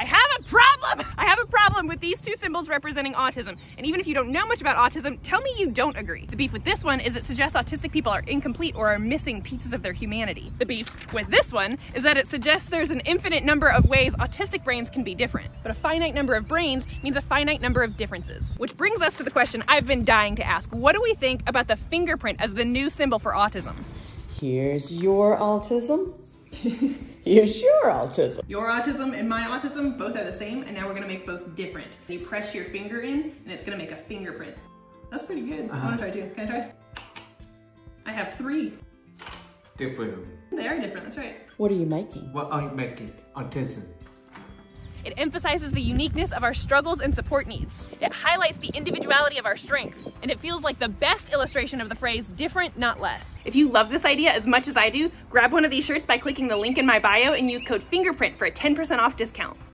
I have a problem! I have a problem with these two symbols representing autism. And even if you don't know much about autism, tell me you don't agree. The beef with this one is it suggests autistic people are incomplete or are missing pieces of their humanity. The beef with this one is that it suggests there's an infinite number of ways autistic brains can be different. But a finite number of brains means a finite number of differences. Which brings us to the question I've been dying to ask. What do we think about the fingerprint as the new symbol for autism? Here's your autism. Here's your autism. Your autism and my autism both are the same, and now we're gonna make both different. You press your finger in, and it's gonna make a fingerprint. That's pretty good. I wanna try too. Can I try? I have three. Different. They are different, that's right. What are you making? What are you making? Autism. It emphasizes the uniqueness of our struggles and support needs. It highlights the individuality of our strengths, and it feels like the best illustration of the phrase different, not less. If you love this idea as much as I do, grab one of these shirts by clicking the link in my bio and use code FINGERPRINT for a 10% off discount.